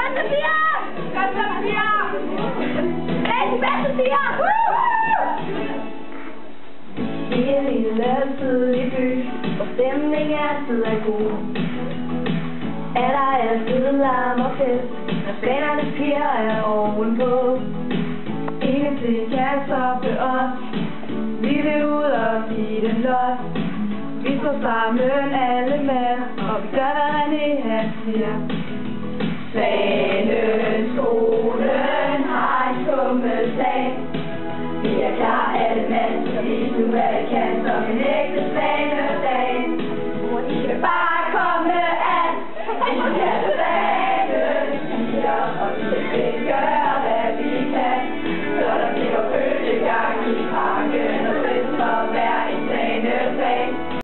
Er Sofia! Godt, Sofia! Hey! I lille tidlig by, hvor stemningen altid er god. Er der altid larm og fest, når fanerne piger er ovenpå. Ingenting kan stoppe os, vi vil ud og give den los. Vi står sammen alle med, og vi gør, hvad René han siger. Fanen, skolen har en tummeldag. Vi er klar alle mand, så du nu kan som en ægte